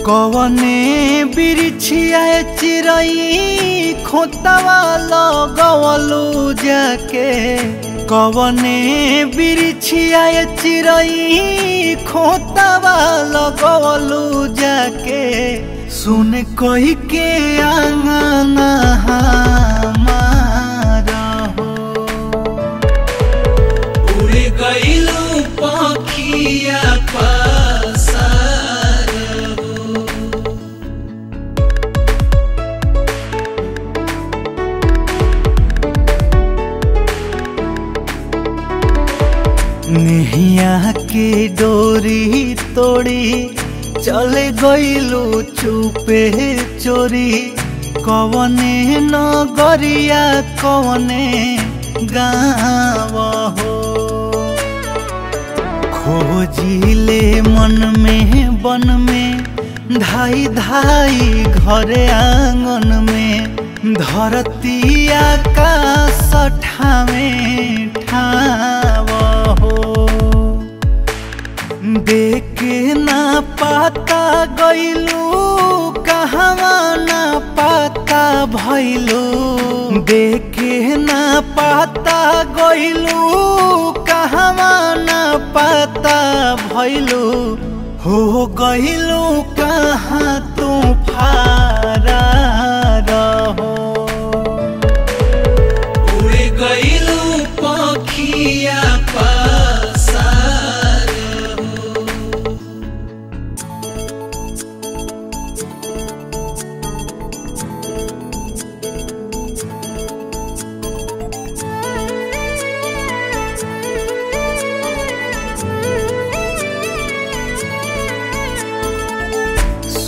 कवने बिरिछिया चिरई खोतवा लगवलू जाके कवने बिरिछिया चिरई खोतवा लगवलू जाके सुन कही के आंगना নেহিয়া কে ডোরি তোড়ি, চলে গইলু চুপে চোরি। কবনে নগরিয়া কবনে গাঁব খোজিলে মন মে বন মে ধাই ধাই ঘরে আঙ্গন মে धरती आकाश ठामे ठाव हो देखे ना पाता गईलू कहवा ना पाता भैलू देखे ना पाता गईलू कहवा ना पाता भैलू हो गईलू कहाँ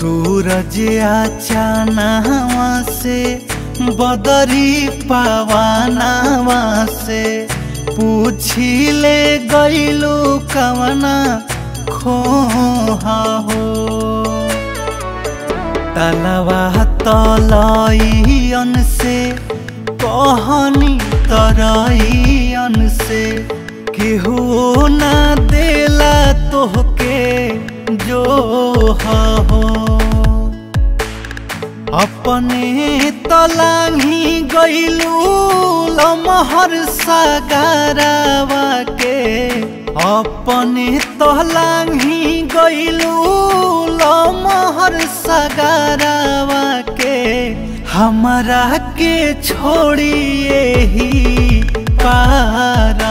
सूरज आचानावा से, बदरी पावानावा से। पूछिले गईलू कवना खोहा हो। तलवा तलईन से, कहनी तरईन से, केहू ना देला तोहके जो हो। अपने तलाही गईलू लमहर सागरवा के अपने तलाही गईलू लमहर सागरवा के हमरा के छोड़िए ही पार